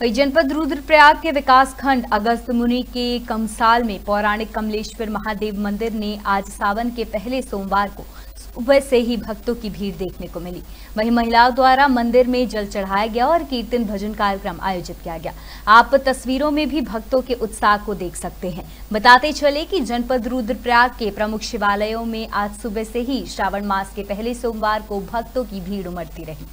वही जनपद रुद्रप्रयाग के विकास खंड अगस्त मुनि के कमसाल में पौराणिक कमलेश्वर महादेव मंदिर ने आज सावन के पहले सोमवार को सुबह से ही भक्तों की भीड़ देखने को मिली। वहीं महिलाओं द्वारा मंदिर में जल चढ़ाया गया और कीर्तन भजन कार्यक्रम आयोजित किया गया। आप तस्वीरों में भी भक्तों के उत्साह को देख सकते हैं। बताते चले कि जनपद रुद्रप्रयाग के प्रमुख शिवालयों में आज सुबह से ही श्रावण मास के पहले सोमवार को भक्तों की भीड़ उमड़ती रही।